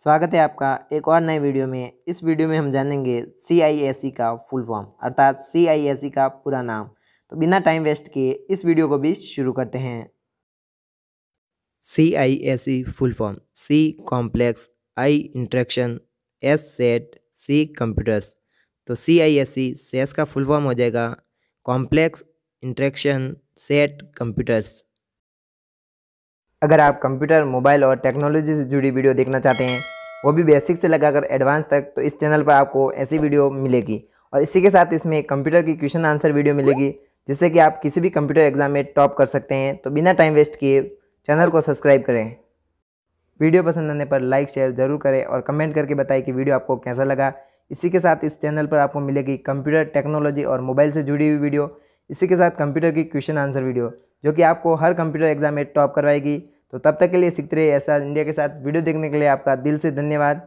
स्वागत है आपका एक और नए वीडियो में। इस वीडियो में हम जानेंगे सी सी का फुल फॉर्म, अर्थात सी सी का पूरा नाम। तो बिना टाइम वेस्ट किए इस वीडियो को भी शुरू करते हैं। C C full form C complex I interaction S set C computers. तो सी आई एस सी सेस का फुल फॉर्म हो जाएगा कॉम्प्लेक्स, इंट्रैक्शन, सेट, कंप्यूटर्स। अगर आप कंप्यूटर, मोबाइल और टेक्नोलॉजी से जुड़ी वीडियो देखना चाहते हैं, वो भी बेसिक से लगाकर एडवांस तक तो इस चैनल पर आपको ऐसी वीडियो मिलेगी। और इसी के साथ इसमें कंप्यूटर की क्वेश्चन आंसर वीडियो मिलेगी, जिससे कि आप किसी भी कंप्यूटर एग्ज़ाम में टॉप कर सकते हैं। तो बिना टाइम वेस्ट किए चैनल को सब्सक्राइब करें। वीडियो पसंद आने पर लाइक, शेयर ज़रूर करें और कमेंट करके बताएँ कि वीडियो आपको कैसा लगा। इसी के साथ इस चैनल पर आपको मिलेगी कंप्यूटर, टेक्नोलॉजी और मोबाइल से जुड़ी हुई वीडियो। इसी के साथ कंप्यूटर की क्वेश्चन आंसर वीडियो। जो कि आपको हर कंप्यूटर एग्ज़ाम में टॉप करवाएगी। तो तब तक के लिए सीखते रहिए ऐसा इंडिया के साथ वीडियो देखने के लिए आपका दिल से धन्यवाद।